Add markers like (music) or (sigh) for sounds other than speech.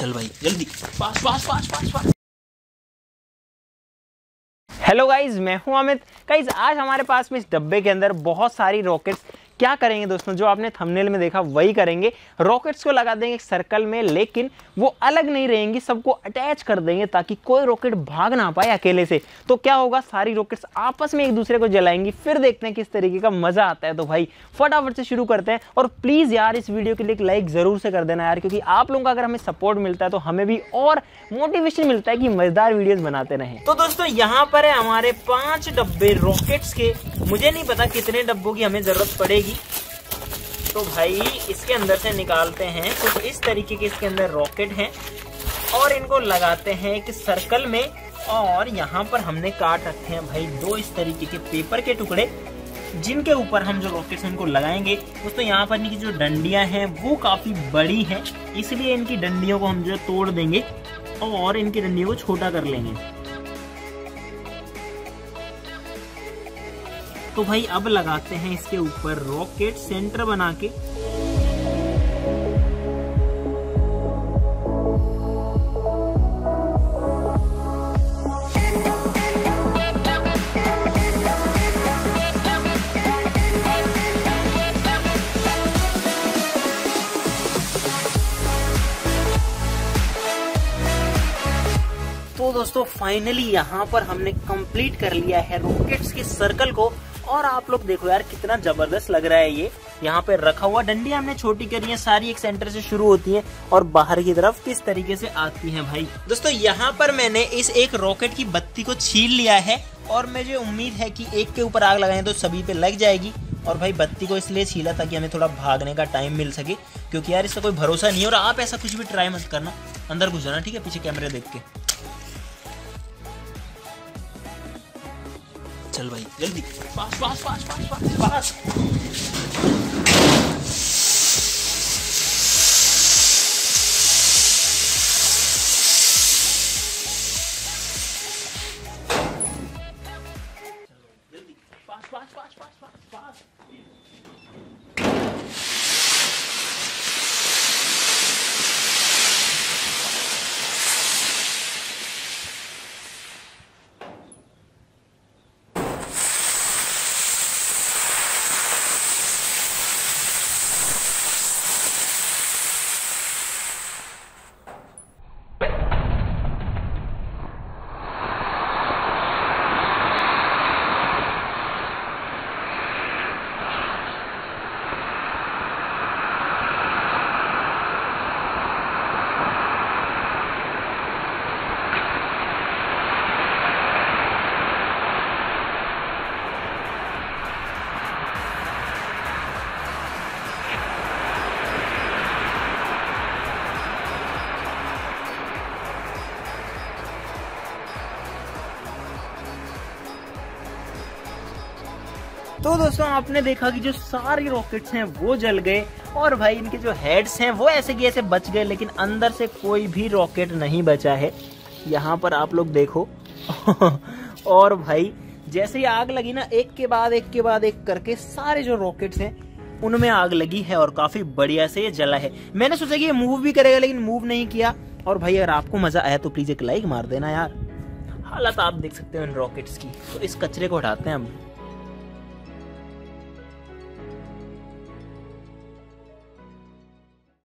चल भाई, जल्दी। पास पास पास पास पास हेलो गाइज़ मैं हूँ अमित। गाइज़ आज हमारे पास में इस डब्बे के अंदर बहुत सारी रॉकेट्स क्या करेंगे दोस्तों? जो आपने थंबनेल में देखा, वही करेंगे। रॉकेट्स को लगा देंगे सर्कल में, लेकिन वो अलग नहीं रहेंगी, सबको अटैच कर देंगे ताकि कोई रॉकेट भाग ना पाए अकेले से। तो क्या होगा? सारी रॉकेट्स आपस में एक दूसरे को जलाएँगी। फिर देखते हैं किस तरीके का मज़ा आता है। तो भाई, फटाफट से शुरू करते हैं। और प्लीज़ यार, इस वीडियो के लिए एक लाइक ज़रूर से कर देना यार, क्योंकि आप लोगों का अगर हमें सपोर्ट मिलता है तो हमें भी और मोटिवेशन मिलता है कि मज़ेदार वीडियोस बनाते रहें। तो दोस्तों, यहाँ पर है हमारे पाँच डब्बे रॉकेट्स के। मुझे नहीं पता कितने डब्बों की हमें ज़रूरत पड़ेगी। तो भाई, इसके अंदर से निकालते हैं। कुछ तो इस तरीके के इसके अंदर रॉकेट हैं। और इनको लगाते हैं एक सर्कल में। और यहाँ पर हमने काट रखे हैं भाई दो इस तरीके के पेपर के टुकड़े, जिनके ऊपर हम जो रॉकेट्स इनको लगाएँगे। दोस्तों, यहाँ पर इनकी जो डंडियाँ हैं, वो काफ़ी बड़ी हैं। इसलिए इनकी डंडियों को हम जो तोड़ देंगे और इनकी डंडियों को छोटा कर लेंगे। तो भाई अब लगाते हैं इसके ऊपर रॉकेट सेंटर बना के। तो दोस्तों फाइनली यहाँ पर हमने कंप्लीट कर लिया है रॉकेट्स के सर्कल को। और आप लोग देखो यार, कितना ज़बरदस्त लग रहा है ये। यहाँ पे रखा हुआ डंडी हमने छोटी करी है, सारी एक सेंटर से शुरू होती है और बाहर की तरफ़ किस तरीके से आती है भाई। दोस्तों, यहाँ पर मैंने इस एक रॉकेट की बत्ती को छीन लिया है और मुझे उम्मीद है कि एक के ऊपर आग लगाएँ तो सभी पे लग जाएगी। और भाई, बत्ती को इसलिए छीला ताकि हमें थोड़ा भागने का टाइम मिल सके, क्योंकि यार इसका कोई भरोसा नहीं और आप ऐसा कुछ भी ट्राई मत करना। अंदर घुस जाना, ठीक है? पीछे कैमरे देख के। चल भाई जल्दी पास पास पास पास पास पास Fast, fast, fast, fast, fast, fast. तो दोस्तों, आपने देखा कि जो सारी रॉकेट्स हैं, वो जल गए। और भाई, इनके जो हेड्स हैं, वो ऐसे की ऐसे बच गए, लेकिन अंदर से कोई भी रॉकेट नहीं बचा है। यहाँ पर आप लोग देखो। (laughs) और भाई, जैसे ही आग लगी ना, एक के बाद, एक के बाद, एक करके सारे जो रॉकेट्स हैं, उनमें आग लगी है और काफ़ी बढ़िया से ये जला है। मैंने सोचा कि ये मूव भी करेगा, लेकिन मूव नहीं किया। और भाई, अगर आपको मज़ा आया तो प्लीज़ एक लाइक मार देना यार। हालत आप देख सकते हो इन रॉकेट्स की। तो इस कचरे को हटाते हैं हम।